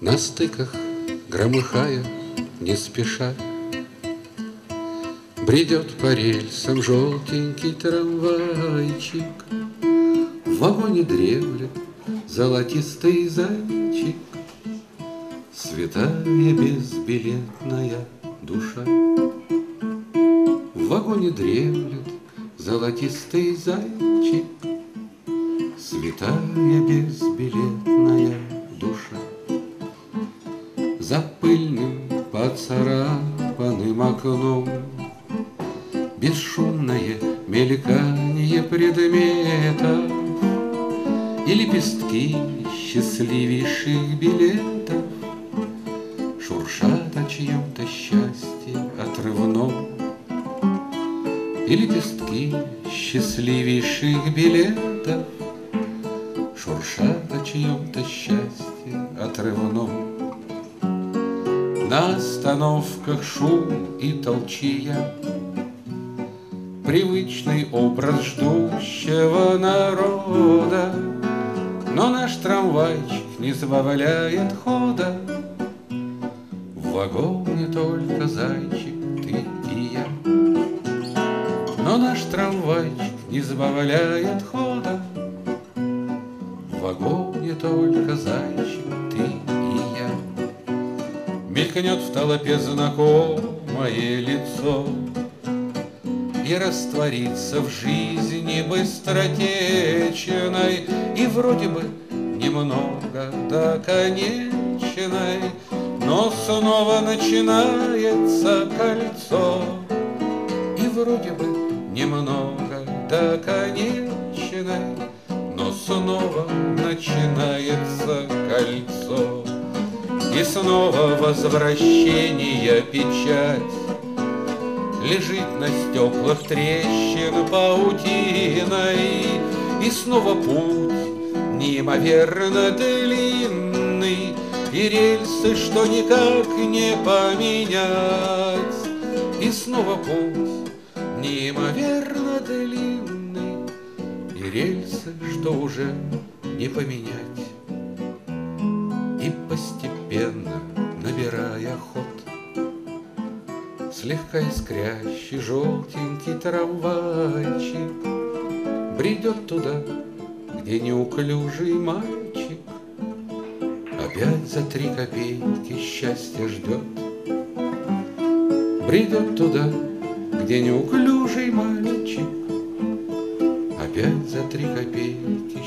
На стыках, громыхая, не спеша, Бредет по рельсам желтенький трамвайчик, В вагоне дремлет золотистый зайчик, Святая безбилетная душа. В вагоне дремлет золотистый зайчик, Святая безбилетная душа. За пыльным поцарапанным окном. Бесшумное мелькание предметов И лепестки счастливейших билетов Шуршат о чьем-то счастье отрывном И лепестки счастливейших билетов Шуршат о чьем-то счастье отрывном На остановках шум и толчья. Привычный образ ждущего народа. Но наш трамвайчик не забавляет хода. В вагоне только зайчик, ты и я. Но наш трамвайчик не забавляет хода. В вагоне только зайчик, ты Мелькнет в толпе знакомое лицо. И раствориться в жизни быстротечной И вроде бы немного до конечной Но снова начинается кольцо. И вроде бы немного до конечной Но снова начинается кольцо И снова возвращение печать. Лежит на стеклах трещин паутиной. И снова путь неимоверно длинный. И рельсы, что никак не поменять. И снова путь неимоверно длинный. И рельсы, что уже не поменять. И постепенно набирая ход. Слегка искрящий желтенький трамвайчик Бредет туда, где неуклюжий мальчик Опять за три копейки счастье ждет. Бредет туда, где неуклюжий мальчик Опять за три копейки